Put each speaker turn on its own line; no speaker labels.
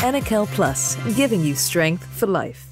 Enekel Plus, giving you strength for life.